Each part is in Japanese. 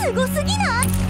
すごすぎない？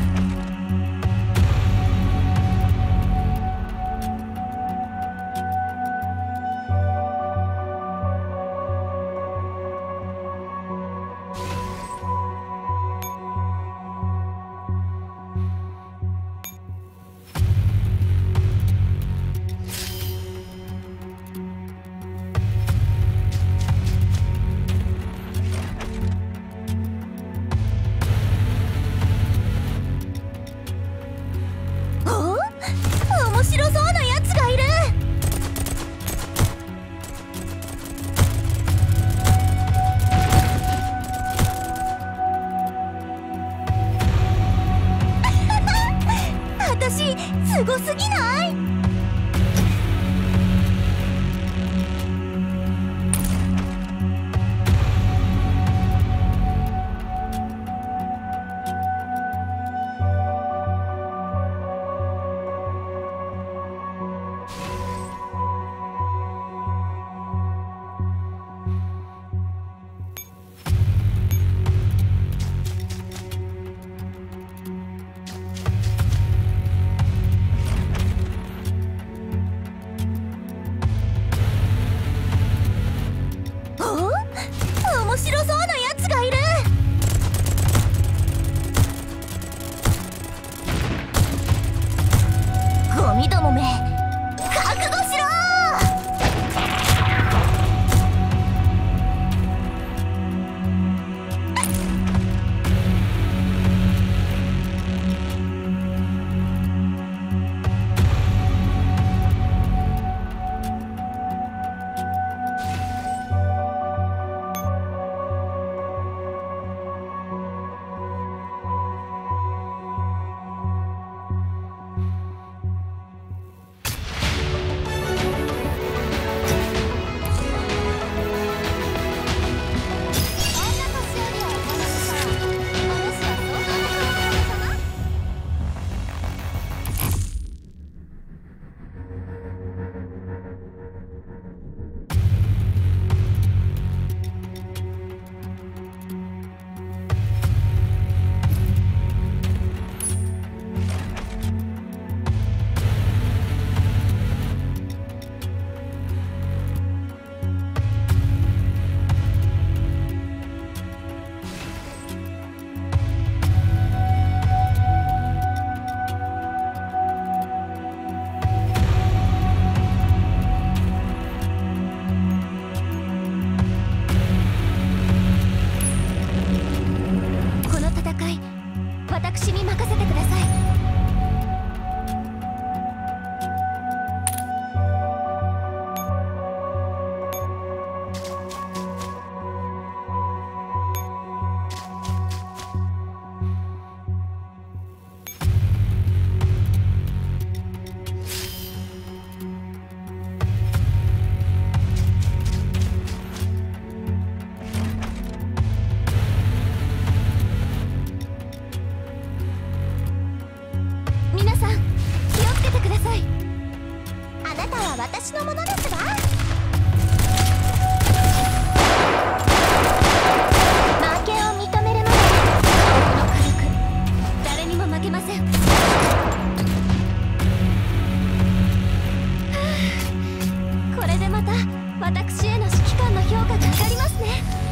私への指揮官の評価が上がりますね。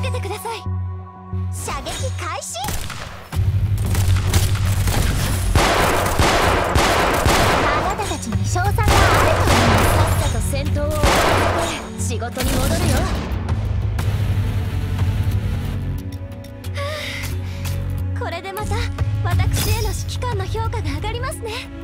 つけてください。射撃開始。あなたたちに賞賛があると思います。さっさと戦闘を終わらせて仕事に戻るよ。これでまた私への指揮官の評価が上がりますね。